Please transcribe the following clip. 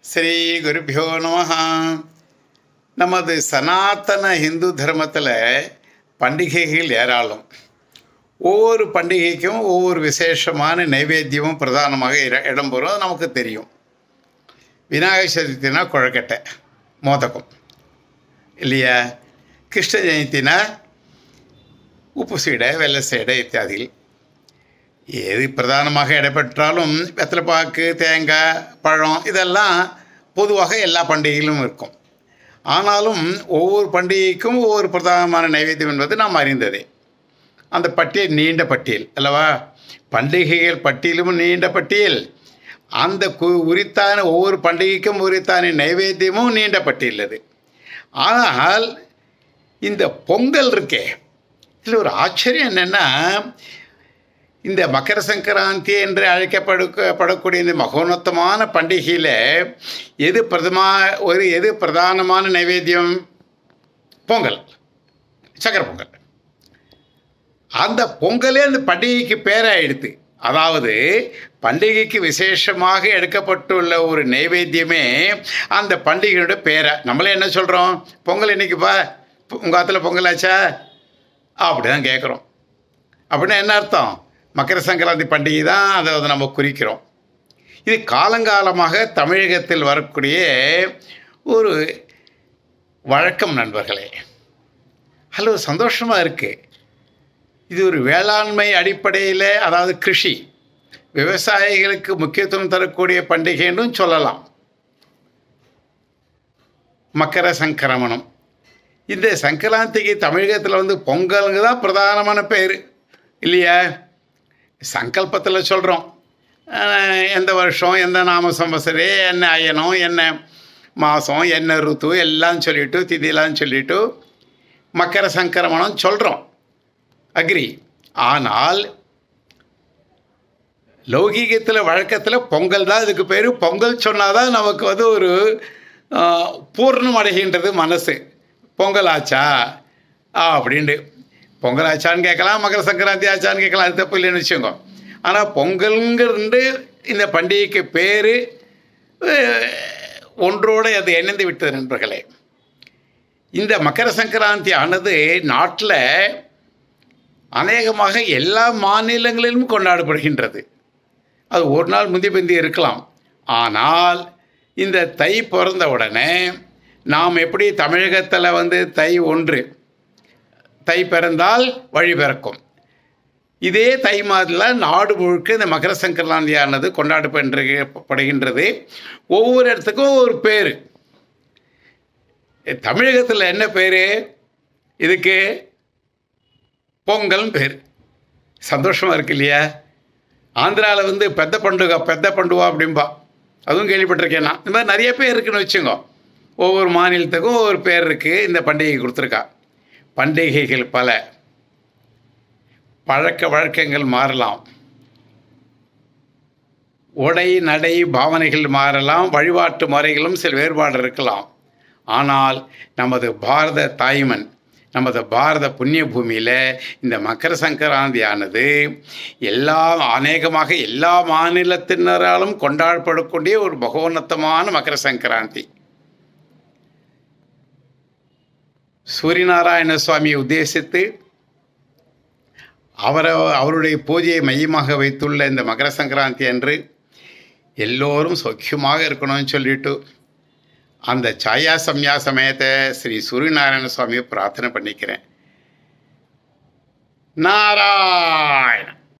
ஸ்ரீ குருபியோ நம நமது சனாத்தன இந்து தர்மத்தில் பண்டிகைகள் ஏராளம். ஒவ்வொரு பண்டிகைக்கும் ஒவ்வொரு விசேஷமான நைவேத்தியமும் பிரதானமாக இடம்பெறும். அது நமக்கு தெரியும். விநாயகர் சதுர்த்தினா குழக்கட்டை மோதகம். இல்லையா? கிருஷ்ண ஜெயந்தினா உப்பு சீடை வெள்ளை சீடை இத்தியாதிகள். எது பிரதானமாக இடம்பெற்றாலும் வெத்தலைப்பாக்கு தேங்காய் பழம் இதெல்லாம் பொதுவாக எல்லா பண்டிகையிலும் இருக்கும். ஆனாலும் ஒவ்வொரு பண்டிகைக்கும் ஒவ்வொரு பிரதானமான நைவேத்தியம் என்பது நாம் அறிந்ததே. அந்த பட்டியல் நீண்ட பட்டியல் அல்லவா? பண்டிகைகள் பட்டியலும் நீண்ட பட்டியல். அந்த கு உரித்தான ஒவ்வொரு பண்டிகைக்கும் உரித்தான நைவேத்தியமும் நீண்ட பட்டியல் அது. ஆனால் இந்த பொங்கல் இருக்கே இதில் ஒரு ஆச்சரியம் என்னென்னா இந்த மக்கர சங்கராந்தி என்று அழைக்கப்படப்படக்கூடிய இந்த மகோன்னத்தமான பண்டிகையில் எது பிரதமா ஒரு எது பிரதானமான நைவேத்தியம்? பொங்கல். சக்கர பொங்கல். அந்த பொங்கலே அந்த பண்டிகைக்கு பேராயிடுது அதாவது பண்டிகைக்கு விசேஷமாக எடுக்கப்பட்டுள்ள ஒரு நைவேத்தியமே அந்த பண்டிகையோட பேரை. நம்மளே என்ன சொல்கிறோம் பொங்கல் இன்னைக்குப்பா உங்கள் ஆற்றுல பொங்கல் ஆச்சா? அப்படி தான் கேட்குறோம் அப்படின்னா என்ன அர்த்தம்? மக்கர சங்கராந்தி பண்டிகை தான் அதை வந்து நம்ம குறிக்கிறோம். இது காலங்காலமாக தமிழகத்தில் வரக்கூடிய ஒரு வழக்கம் நண்பர்களே. ஹலோ சந்தோஷமாக இருக்குது இது ஒரு வேளாண்மை அடிப்படையில் அதாவது கிருஷி விவசாயிகளுக்கு முக்கியத்துவம் தரக்கூடிய பண்டிகைன்னு சொல்லலாம். மக்கர சங்கரமணம். இந்த சங்கராந்திக்கு தமிழகத்தில் வந்து பொங்கலுங்க தான் பிரதானமான பேர் இல்லையா? சங்கல்பத்தில் சொல்கிறோம் எந்த வருஷம் எந்த நாம சம்பசரே என்ன அயனம் என்ன மாதம் என்ன ருத்து எல்லாம் சொல்லிவிட்டு திதிலாம் சொல்லிவிட்டு மக்கர சங்கரமணம் சொல்கிறோம் அக்ரி. ஆனால் லௌகீகத்தில் வழக்கத்தில் பொங்கல் தான் இதுக்கு பேர். பொங்கல் சொன்னால் தான் நமக்கு வந்து ஒரு பூர்ணம் அடைகின்றது மனசு. பொங்கல் ஆச்சா? அப்படின்ட்டு பொங்கல் ஆச்சான்னு கேட்கலாம் மகர சங்கராந்தி ஆச்சான்னு கேட்கலாம் அது தப்பு இல்லைன்னு வச்சுக்கோங்க. ஆனால் பொங்கல்ங்கிறது இந்த பண்டிகைக்கு பேர் ஒன்றோடு அது இணைந்து விட்டது நண்பர்களே. இந்த மக்கர சங்கராந்தி ஆனது நாட்டில் அநேகமாக எல்லா மாநிலங்களிலும் கொண்டாடப்படுகின்றது. அது ஒரு நாள் முந்தி பிந்தி இருக்கலாம். ஆனால் இந்த தை பிறந்த உடனே நாம் எப்படி தமிழகத்தில் வந்து தை ஒன்று தை பிறந்தால் வழி பிறக்கும். இதே தை மாதத்தில் நாடு முழுக்க இந்த மகர சங்கராந்தியானது கொண்டாடப்படுகின்றது. ஒவ்வொரு இடத்துக்கும் ஒரு பேர். தமிழகத்தில் என்ன பேர்? இதுக்கு பொங்கல் பேர். சந்தோஷமாக இருக்கு இல்லையா? ஆந்திராவில் வந்து பெத்த பண்டுகா பெத்த பண்டுவா அப்படிம்பா. அதுவும் கேள்விப்பட்டிருக்கேன் நான். இந்த மாதிரி நிறைய பேர் இருக்குன்னு வச்சுங்க ஒவ்வொரு மாநிலத்துக்கும் ஒவ்வொரு பேர் இருக்குது இந்த பண்டிகை கொடுத்துருக்கா. பண்டிகைகள் பல. பழக்க வழக்கங்கள் மாறலாம். உடை நடை பாவனைகள் மாறலாம். வழிபாட்டு முறைகளும் சில வேறுபாடு இருக்கலாம். ஆனால் நமது பாரத தாய்மன் நமது பாரத புண்ணிய பூமியில் இந்த மக்கர சங்கராந்தியானது எல்லா அநேகமாக எல்லா மாநிலத்தினராலும் கொண்டாடப்படக்கூடிய ஒரு பகோன்னத்தமான மக்கர சங்கராந்தி. சூரியநாராயண சுவாமியை உத்தேசித்து அவரை அவருடைய பூஜையை மையமாக வைத்துள்ள இந்த மகர சங்கராந்தி அன்று எல்லோரும் சௌக்கியமாக இருக்கணும்னு சொல்லிட்டு அந்த சாயா சம்யா சமயத்தை ஸ்ரீ சூரியநாராயண சுவாமியை பிரார்த்தனை பண்ணிக்கிறேன். நாராயண!